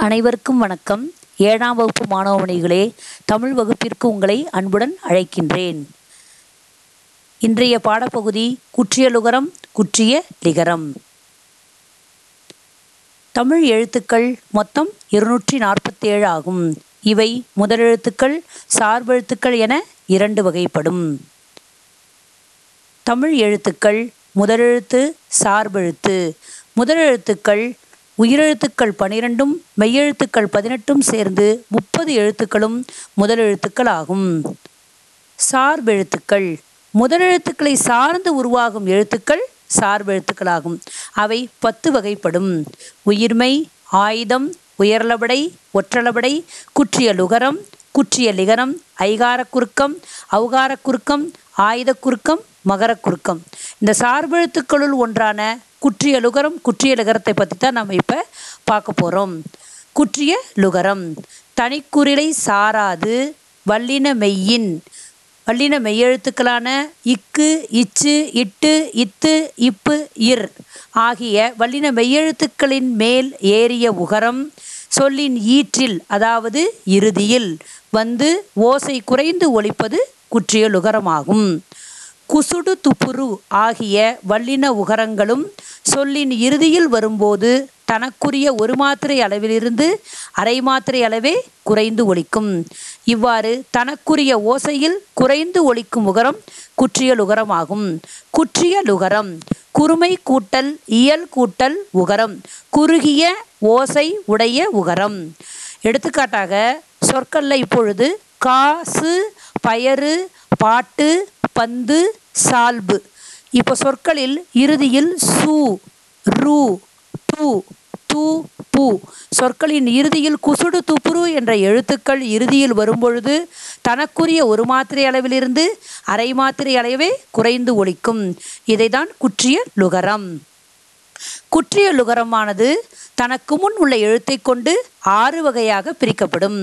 அனைவருக்கும் வணக்கம். ஏழாம் வகுப்பு மாணவமணிகளே தமிழ் வகுப்பிற்கு உங்களை அன்புடன் அழைக்கின்றேன். இன்றைய பாடப்பகுதி குற்றியலுகரம் குற்றிய லிகரம். தமிழ் எழுத்துக்கள் மொத்தம் இருநூற்றி நாற்பத்தேழு ஆகும். இவை முதலெழுத்துக்கள் சார்பெழுத்துக்கள் என இரண்டு வகைப்படும். தமிழ் எழுத்துக்கள் முதலெழுத்து சார்பெழுத்து முதலெழுத்துக்கள் உயிரெழுத்துக்கள் பனிரெண்டும் மெய்யெழுத்துக்கள் பதினெட்டும் சேர்ந்து முப்பது எழுத்துக்களும் முதலெழுத்துக்கள் ஆகும் சார்பெழுத்துக்கள். முதலெழுத்துக்களை சார்ந்து உருவாகும் எழுத்துக்கள் சார்பெழுத்துக்களாகும். அவை பத்து வகைப்படும். உயிர்மை ஆயுதம் உயர்லபடை ஒற்றளபடை குற்றிய லுகரம் குற்றிய லிகரம் ஐகார குறுக்கம் அவுகார குறுக்கம் ஆயுத குறுக்கம் மகர குறுக்கம். இந்த சார்பெழுத்துக்களுள் ஒன்றான குற்றிய லுகரம் குற்றிய லுகரத்தை பற்றி தான் நம்ம இப்போ பார்க்க போகிறோம் குற்றிய லுகரம் தனிக்குறிலை சாராது வல்லின மெய்யின். வல்லின மெய்யெழுத்துக்களான இக்கு இச்சு இட்டு இத்து இப்பு இர் ஆகிய வல்லின மெய்யெழுத்துக்களின் மேல் ஏறிய உகரம் சொல்லின் ஈற்றில் அதாவது இறுதியில் வந்து ஓசை குறைந்து ஒழிப்பது குற்றிய லுகரமாகும் குசுடு துப்புரு ஆகிய வல்லின உகரங்களும் சொல்லின் இறுதியில் வரும்போது தனக்குரிய ஒரு மாத்திரை அளவிலிருந்து அரை மாத்திரை அளவே குறைந்து ஒலிக்கும். இவ்வாறு தனக்குரிய ஓசையில் குறைந்து ஒலிக்கும் உகரம் குற்றியல் உகரமாகும். குற்றியல் உகரம் குறுமை கூட்டல் இயல் கூட்டல் உகரம் குறுகிய ஓசை உடைய உகரம். எடுத்துக்காட்டாக சொற்களில் இப்பொழுது காசு பயறு பாட்டு பந்து சால்பு. இப்போ சொற்களில் இறுதியில் சு ரு டு து பு. சொற்களின் இறுதியில் குசுடு துப்புரு என்ற எழுத்துக்கள் இறுதியில் வரும்பொழுது தனக்குரிய ஒரு மாத்திரை அளவிலிருந்து அரை மாத்திரை அளவே குறைந்து ஒலிக்கும். இதைதான் குற்றிய லுகரம். குற்றிய லுகரமானது தனக்கு முன் உள்ள எழுத்தை கொண்டு ஆறு வகையாக பிரிக்கப்படும்.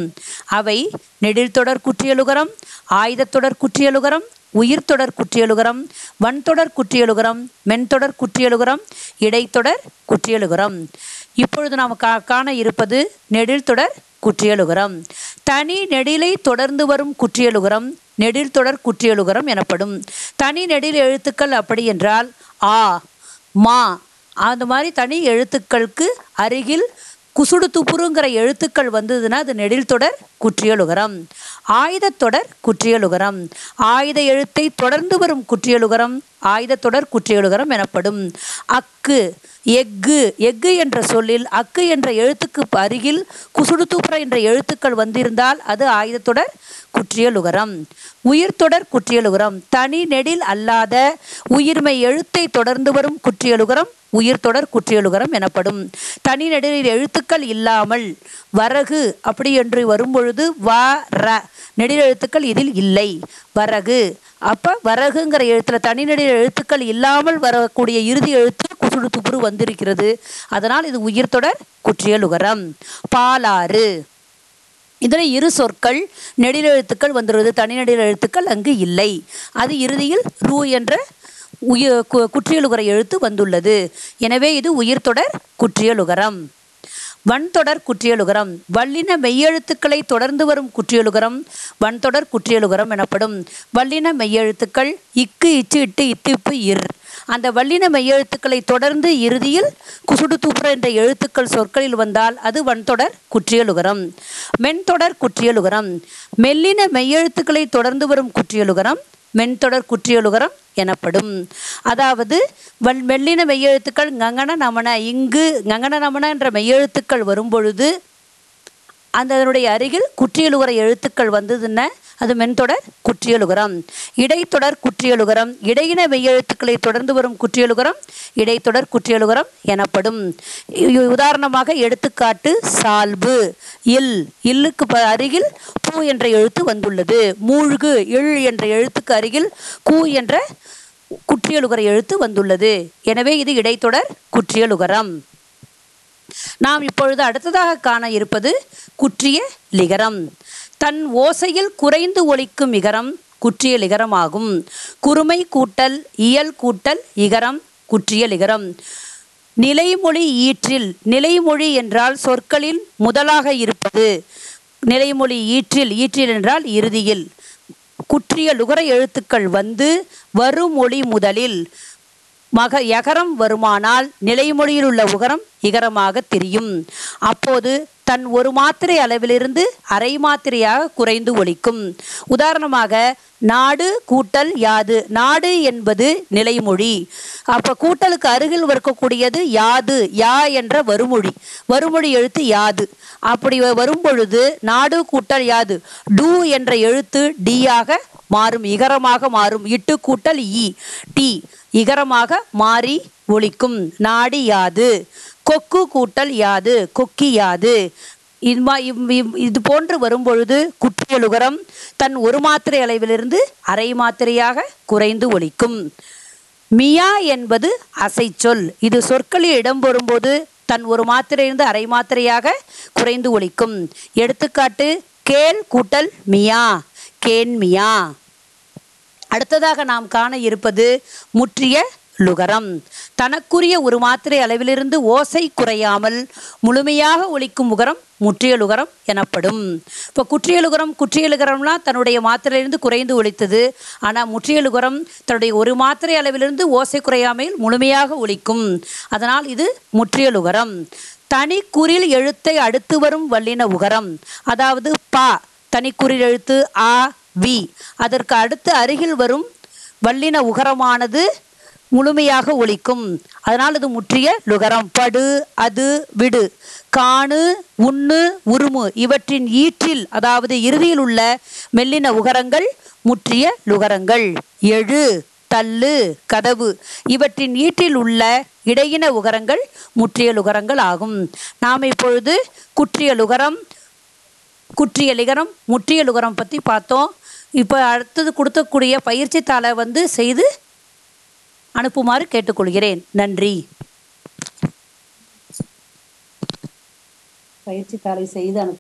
அவை நெடில்தொடர் குற்றியலுகரம் ஆயுதத்தொடர் குற்றியலுகரம் உயிர்த்தொடர் குற்றியலுகரம் வன்தொடர் குற்றியலுகரம் மென்தொடர் குற்றியலுகரம் இடைத்தொடர் குற்றியலுகரம். இப்பொழுது நாம் கா காண இருப்பது நெடில்தொடர் குற்றியலுகரம். தனி நெடிலை தொடர்ந்து வரும் குற்றியலுகரம் நெடில் தொடர் குற்றியலுகரம் எனப்படும். தனி நெடில் எழுத்துக்கள் அப்படி என்றால் ஆ மா. அந்த மாதிரி தனி எழுத்துக்களுக்கு அருகில் குசுடு துப்புருங்கிற எழுத்துக்கள் வந்ததுன்னா அது நெடில் தொடர் குற்றியலுகரம் ஆயுதத்தொடர் குற்றியலுகரம் ஆயுத எழுத்தை தொடர்ந்து வரும் குற்றியலுகரம் ஆயுதத்தொடர் குற்றியலுகரம் எனப்படும். அக்கு எஃகு எஃகு என்ற சொல்லில் அக்கு என்ற எழுத்துக்கு அருகில் குசுடு என்ற எழுத்துக்கள் வந்திருந்தால் அது ஆயுதத்தொடர் குற்றியலுகரம் உயிர்த்தொடர் குற்றியலுகரம் தனி நெடில் அல்லாத உயிர்மை எழுத்தை தொடர்ந்து வரும் குற்றியலுகரம் உயிர்த்தொடர் குற்றியலுகரம் எனப்படும். தனி நெடிலில் எழுத்துக்கள் இல்லாமல் வரகு அப்படி என்று வரும்பொழுது வ ர நெடில் எழுத்துக்கள் இதில் இல்லை. வரகு. அப்போ வரகுங்கிற எழுத்தில் தனி நெடில் எழுத்துக்கள் இல்லாமல் வரக்கூடிய இறுதி எழுத்து குசுடு துப்புரு வந்திருக்கிறது. அதனால் இது உயிர்த்தொடர் குற்றியலுகரம் பாலாறு. இதில் இரு சொற்கள் நெடில் எழுத்துக்கள் வந்துடுவது தனி நெடில் எழுத்துக்கள் அங்கு இல்லை. அது இறுதியில் ரூ என்ற உய குற்றியலுகர எழுத்து வந்துள்ளது. எனவே இது உயிர்த்தொடர் குற்றியலுகரம் வன்தொடர் குற்றியலுகரம். வல்லின மெய்யெழுத்துக்களை தொடர்ந்து வரும் குற்றியலுகரம். வன்தொடர் குற்றியலுகரம் எனப்படும் வல்லின மெய்யெழுத்துக்கள் இக்கு இச்சு இட்டு இத்திப்பு இர். அந்த வல்லின மெய்யெழுத்துக்களை தொடர்ந்து இறுதியில் குசுடு தூப்புற என்ற எழுத்துக்கள் சொற்களில் வந்தால் அது வன்தொடர் குற்றியலுகரம். மென்தொடர் குற்றியலுகரம். மெல்லின மெய்யெழுத்துக்களை தொடர்ந்து வரும் குற்றியலுகரம். மென்தொடர் குற்றியலுகரம் எனப்படும். அதாவது வல் மெல்லின மெய்யெழுத்துக்கள் கங்கன நமன இங்கு கங்கன நமன என்ற மெய்யெழுத்துக்கள் வரும்பொழுது அந்த அதனுடைய அருகில் குற்றியலுகர எழுத்துக்கள் வந்ததுன்னா அது மென்தொடர் குற்றியலுகரம் இடைத்தொடர் குற்றியலுகரம் இடையின மெய்யெழுத்துக்களை தொடர்ந்து வரும் குற்றியலுகரம் இடைத்தொடர் குற்றியலுகரம் எனப்படும். உதாரணமாக எடுத்துக்காட்டு சால்பு இல் இல்லுக்கு அருகில் பூ என்ற எழுத்து வந்துள்ளது. மூழ்கு இழ் என்ற எழுத்துக்கு அருகில் கூ என்ற குற்றியலுகர எழுத்து வந்துள்ளது. எனவே இது இடைத்தொடர் குற்றியலுகரம். நாம் இப்பொழுது அடுத்ததாக காண இருப்பது குற்றிய லிகரம். தன் ஓசையில் குறைந்து ஒலிக்கும் இகரம் குற்றிய லிகரமாகும். குறுமை கூட்டல் இயல் கூட்டல் இகரம் குற்றிய லிகரம். நிலைமொழி ஈற்றில் நிலைமொழி என்றால் சொற்களில் முதலாக இருப்பது. நிலைமொழி ஈற்றில் ஈற்றில் என்றால் இறுதியில். குற்றிய லுகர எழுத்துக்கள் வந்து வருமொழி முதலில். மக எகரம் வருமானால் நிலைமொழியில் உள்ள உகரம் இகரமாக தெரியும். அப்போது தன் ஒரு மாத்திரை அளவிலிருந்து அரை மாத்திரையாக குறைந்து ஒலிக்கும் உதாரணமாக நாடு கூட்டல் யாது. நாடு என்பது நிலைமொழி. அப்போ கூட்டலுக்கு அருகில் இருக்கக்கூடியது யாது யா என்ற வருமொழி. வருமொழி எழுத்து யாது. அப்படி வரும் பொழுது நாடு கூட்டல் யாது. டூ என்ற எழுத்து டியாக மாறும் இகரமாக மாறும். இட்டு கூட்டல் இ டி இகரமாக மாறி ஒலிக்கும். நாடி யாது கொக்கு கூட்டல் யாது கொக்கி யாது. இது போன்று வரும்பொழுது குற்றியலுகரம் தன் ஒரு மாத்திரை அளவிலிருந்து அரை மாத்திரையாக குறைந்து ஒழிக்கும் மியா என்பது அசைச்சொல் இது சொற்களில் இடம் வரும்போது தன் ஒரு மாத்திரையிலிருந்து அரை மாத்திரையாக குறைந்து ஒழிக்கும் எடுத்துக்காட்டு கேள் கூட்டல் மியா. கேன்மியா அடுத்ததாக நாம் காண இருப்பது முற்றிய லுகரம். தனக்குரிய ஒரு மாத்திரை அளவிலிருந்து ஓசை குறையாமல் முழுமையாக ஒழிக்கும் உகரம் முற்றியலுகரம் எனப்படும். இப்போ குற்றியலுகரம் குற்றியலுகரம்லாம் தன்னுடைய மாத்திரையிலிருந்து குறைந்து ஒழித்தது ஆனால் முற்றியலுகரம் தன்னுடைய ஒரு மாத்திரை அளவிலிருந்து ஓசை குறையாமல் முழுமையாக ஒழிக்கும் அதனால் இது முற்றியலுகரம் தனி குறில் எழுத்தை அடுத்து வரும் வல்லின உகரம் அதாவது பா தனிக்குறில் ஆ வி. அதற்கு அடுத்து அருகில் வரும் வல்லின உகரமானது முழுமையாக ஒலிக்கும். அதனால் இது முற்றிய லுகரம். படு அது விடு. காணு உண்ணு உருமு இவற்றின் ஈற்றில் அதாவது இறுதியில் உள்ள மெல்லின உகரங்கள் முற்றிய லுகரங்கள். எழு தள்ளு கதவு. இவற்றின் ஈற்றில் உள்ள இடையின உகரங்கள் முற்றிய லுகரங்கள் ஆகும். நாம் இப்பொழுது குற்றிய லுகரம் குற்றியலிகரம் முற்றியலுகரம் பற்றி பார்த்தோம். இப்போ அடுத்தது கொடுக்கக்கூடிய பயிற்சி தாளை வந்து செய்து அனுப்புமாறு கேட்டுக்கொள்கிறேன். நன்றி. பயிற்சி தாளை செய்து அனுப்பு